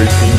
Thursday.